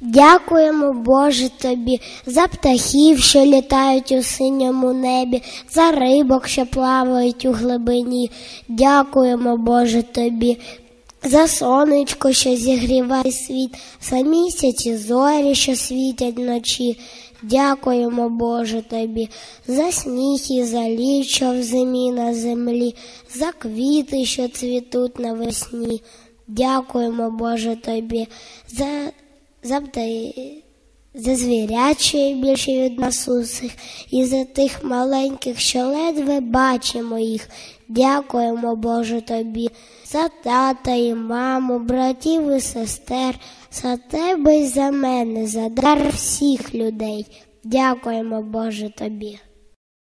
Дякуємо, Боже, тобі, за птахів, що літають у синьому небі, за рибок, що плавають у глибині. Дякуємо, Боже, тобі, за сонечко, що зігріває світ, за місяці зорі, що світять вночі. Дякуємо, Боже, тобі, за сніг і за лід, в зимі на землі, за квіти, що цвітуть навесні. Дякуємо, Боже, тобі, за за, за звірячої більше від нас усіх, і за тих маленьких, що ледве бачимо їх. Дякуємо, Боже, тобі, за тата і маму, братів і сестер, за тебе і за мене, за дар всіх людей. Дякуємо, Боже, тобі.